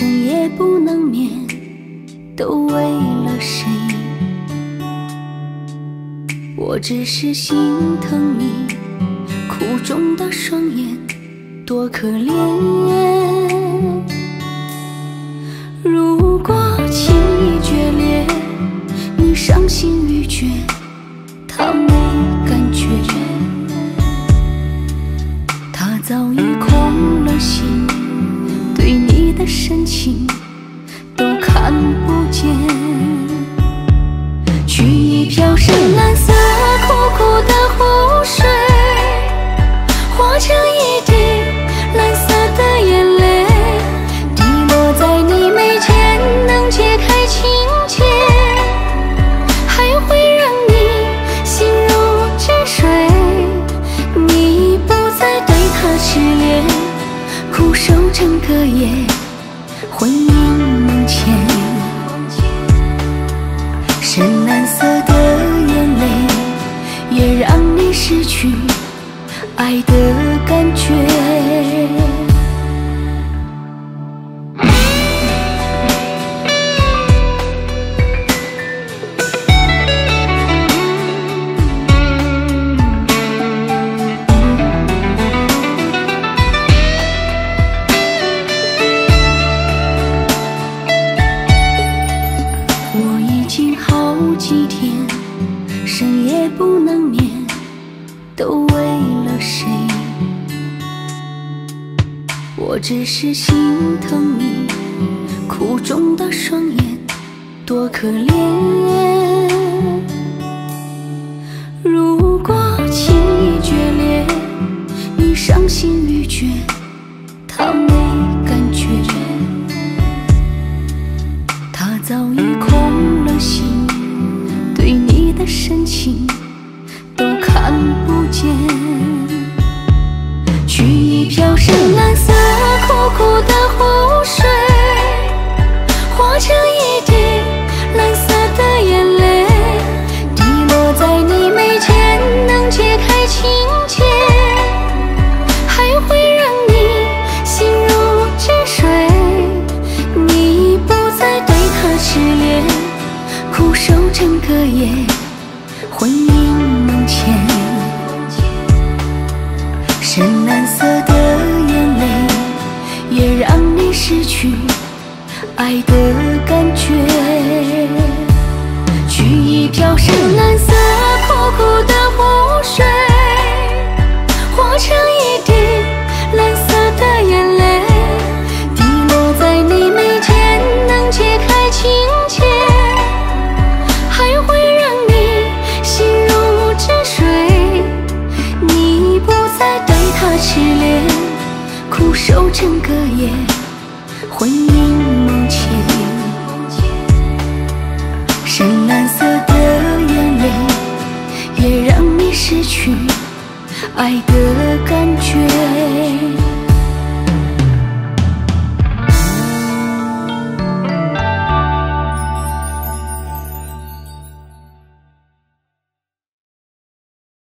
深夜不能眠都为了谁？我只是心疼你哭肿的双眼多可怜如果情已决裂你伤心欲绝个夜，魂萦梦牵。深蓝色的眼泪，也让你失去爱的感觉。只是心疼你苦肿的双眼，多可怜。失恋，苦守整个夜，魂萦梦牵。深蓝色的眼泪，也让你失去爱的感觉。取一瓢深蓝色苦苦的痴恋，苦守整个夜，魂萦梦牵。深蓝色的眼泪，也让你失去爱的感觉。